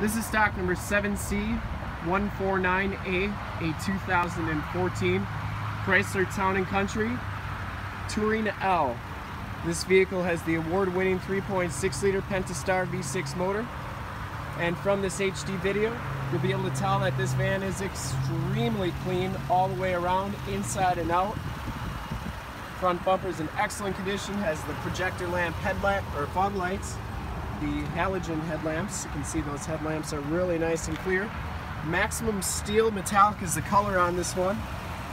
This is stock number 7C149A, a 2014 Chrysler Town & Country Touring L. This vehicle has the award-winning 3.6 liter Pentastar V6 motor. And from this HD video, you'll be able to tell that this van is extremely clean all the way around, inside and out. Front bumper is in excellent condition, has the projector lamp headlamp or fog lights, the halogen headlamps. You can see those headlamps are really nice and clear. Maximum Steel Metallic is the color on this one.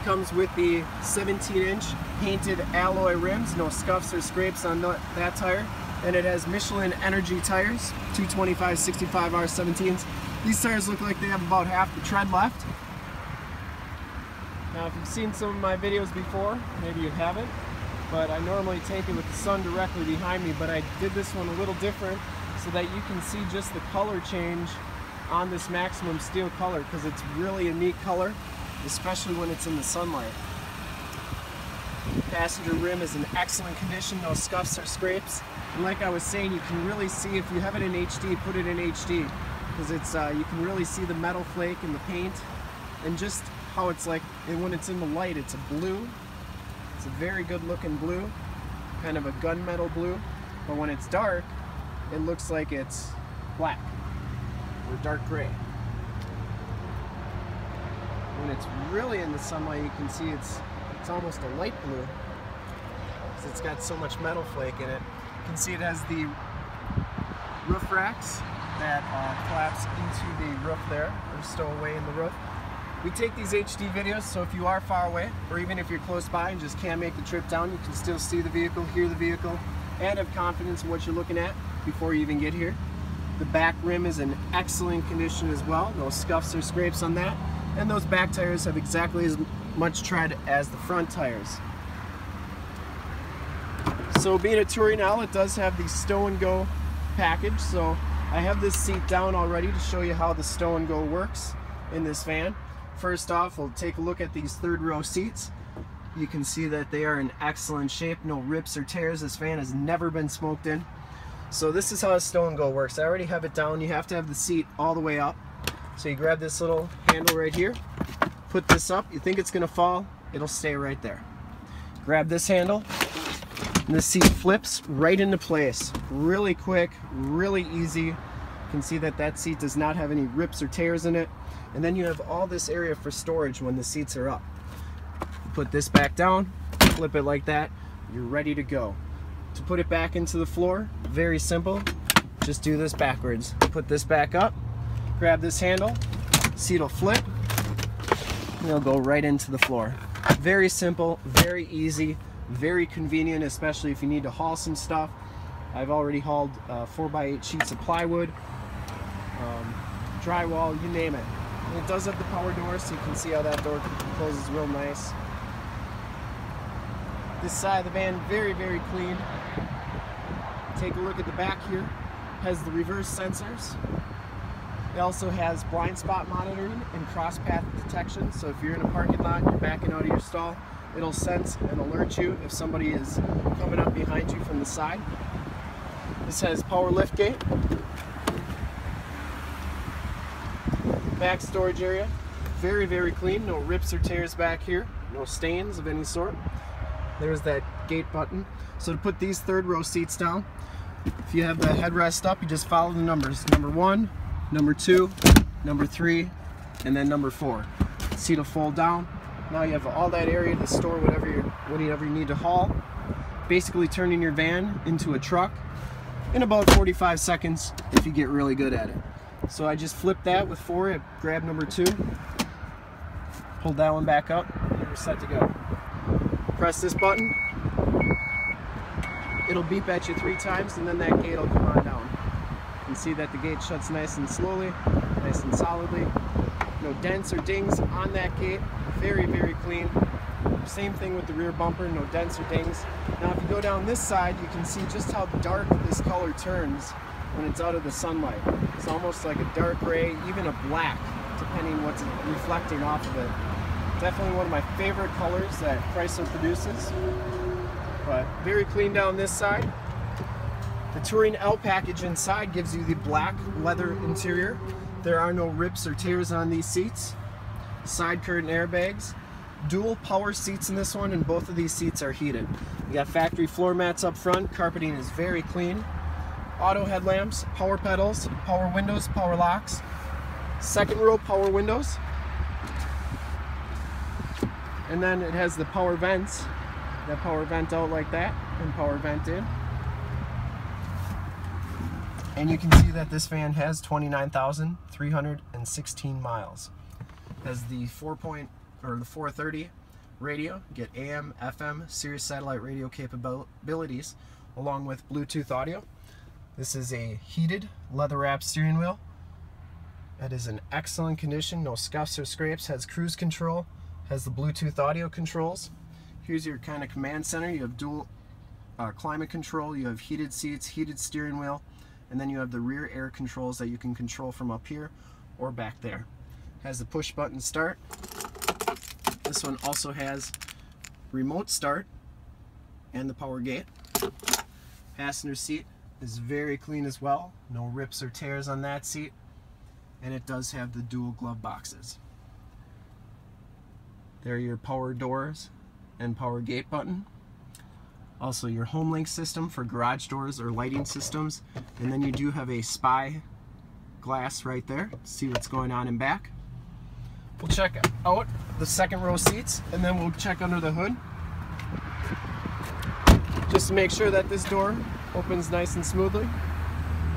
Comes with the 17 inch painted alloy rims, no scuffs or scrapes on that tire. And it has Michelin Energy tires, 225 65 R17s. These tires look like they have about half the tread left. Now if you've seen some of my videos before, maybe you haven't, but I normally take it with the sun directly behind me, but I did this one a little different so that you can see just the color change on this Maximum Steel color because it's really a neat color, especially when it's in the sunlight. Passenger rim is in excellent condition, no scuffs or scrapes. And like I was saying, you can really see, if you have it in HD, put it in HD because it's uh, you can really see the metal flake in the paint and just how it's like and when it's in the light it's a blue it's a very good looking blue kind of a gunmetal blue but when it's dark it looks like it's black or dark gray. When it's really in the sunlight you can see it's it's almost a light blue. Because it's got so much metal flake in it. You can see it has the roof racks that uh, collapse into the roof there or stow away in the roof. We take these HD videos, so if you are far away, or even if you're close by and just can't make the trip down, you can still see the vehicle, hear the vehicle, and have confidence in what you're looking at before you even get here. The back rim is in excellent condition as well, no scuffs or scrapes on that, and those back tires have exactly as much tread as the front tires. So being a Touring L, it does have the stow and go package, so I have this seat down already to show you how the stow and go works in this van. First off, we'll take a look at these third row seats. You can see that they are in excellent shape, no rips or tears. This van has never been smoked in. So this is how a stow and go works. I already have it down. You have to have the seat all the way up. So you grab this little handle right here, put this up. You think it's gonna fall, it'll stay right there. Grab this handle, and the seat flips right into place. Really quick, really easy. You can see that that seat does not have any rips or tears in it. And then you have all this area for storage when the seats are up. Put this back down, flip it like that, you're ready to go. To put it back into the floor, very simple. Just do this backwards. Put this back up, grab this handle, seat will flip, and it'll go right into the floor. Very simple, very easy, very convenient, especially if you need to haul some stuff. I've already hauled uh, 4x8 sheets of plywood, um, drywall, you name it. And it does have the power door, so you can see how that door closes real nice. This side of the van, very, very clean. Take a look at the back here. Has the reverse sensors. It also has blind spot monitoring and cross path detection. So if you're in a parking lot, you're backing out of your stall, it'll sense and alert you if somebody is coming up behind you from the side. This has power lift gate. back storage area. Very, very clean. No rips or tears back here. No stains of any sort. There's that gate button. So to put these third row seats down, if you have the headrest up, you just follow the numbers. Number one, number two, number three, and then number four. Seat will fold down. Now you have all that area to store whatever you whatever you need to haul. Basically turning your van into a truck in about 45 seconds if you get really good at it. So I just flipped that with four, I grabbed number two, pulled that one back up, and we're set to go. Press this button, it'll beep at you three times and then that gate will come on down. You can see that the gate shuts nice and slowly, nice and solidly. No dents or dings on that gate, very, very clean. Same thing with the rear bumper, no dents or dings. Now if you go down this side, you can see just how dark this color turns when it's out of the sunlight. It's almost like a dark gray, even a black, depending what's reflecting off of it. Definitely one of my favorite colors that Chrysler produces. But very clean down this side. The Touring L package inside gives you the black leather interior. There are no rips or tears on these seats. Side curtain airbags. Dual power seats in this one and both of these seats are heated. You got factory floor mats up front. Carpeting is very clean. Auto headlamps, power pedals, power windows, power locks. Second row power windows. And then it has the power vents. That power vent out like that and power vent in. And you can see that this van has 29,316 miles. Has the 4 point or the 430 radio, get AM, FM, Sirius satellite radio capabilities along with Bluetooth audio. This is a heated leather wrapped steering wheel. That is in excellent condition, no scuffs or scrapes, has cruise control, has the Bluetooth audio controls. Here's your kind of command center. You have dual uh, climate control, you have heated seats, heated steering wheel, and then you have the rear air controls that you can control from up here or back there. Has the push button start. This one also has remote start and the power gate. Passenger seat is very clean as well. No rips or tears on that seat. And it does have the dual glove boxes. There are your power doors and power gate button. Also your home link system for garage doors or lighting systems. And then you do have a spy glass right there. See what's going on in back. We'll check out the second row seats and then we'll check under the hood. Just to make sure that this door opens nice and smoothly.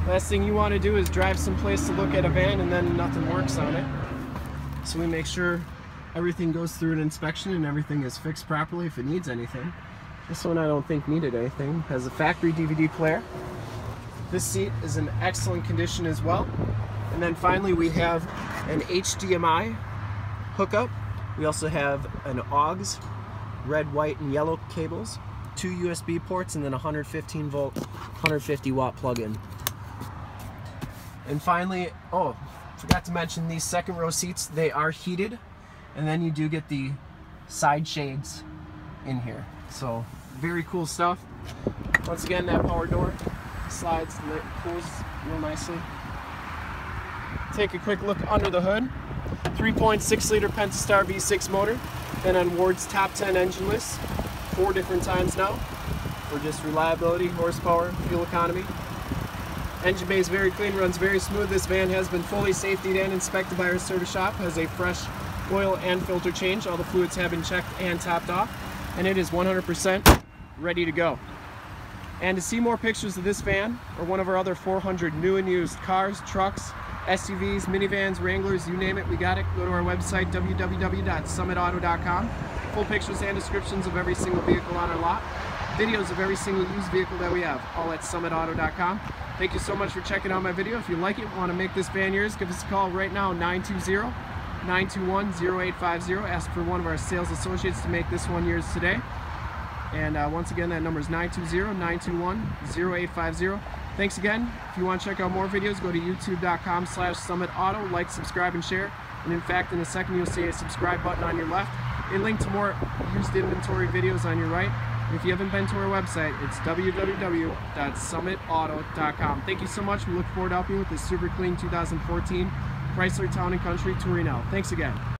Last thing you want to do is drive someplace to look at a van and then nothing works on it. So we make sure everything goes through an inspection and everything is fixed properly if it needs anything. This one I don't think needed anything. Has a factory DVD player. This seat is in excellent condition as well. And then finally we have an HDMI hookup. We also have an AUX, red, white, and yellow cables, two USB ports, and then a 115 volt, 150 watt plug-in. And finally, oh, forgot to mention these second row seats, they are heated and then you do get the side shades in here. So very cool stuff. Once again, that power door slides pulls real nicely. Take a quick look under the hood. 3.6 liter Pentastar V6 motor. Been on Ward's top 10 engine list four different times now for just reliability, horsepower, fuel economy. Engine bay is very clean, runs very smooth. This van has been fully safetied and inspected by our service shop. Has a fresh oil and filter change. All the fluids have been checked and topped off, and it is 100% ready to go. And to see more pictures of this van or one of our other 400 new and used cars, trucks, SUVs, minivans, Wranglers, you name it, we got it. Go to our website, www.summitauto.com. Full pictures and descriptions of every single vehicle on our lot. Videos of every single used vehicle that we have, all at summitauto.com. Thank you so much for checking out my video. If you like it, want to make this van yours, give us a call right now, 920 921-0850. Ask for one of our sales associates to make this one yours today. And uh, once again, that number is 920-921-0850. Thanks again. If you want to check out more videos, go to youtube.com slash summitauto. Like, subscribe, and share. And in fact, in a second, you'll see a subscribe button on your left. A link to more used inventory videos on your right. If you haven't been to our website, it's www.summitauto.com. Thank you so much. We look forward to helping you with this super clean 2014 Chrysler Town & Country Touring L. Thanks again.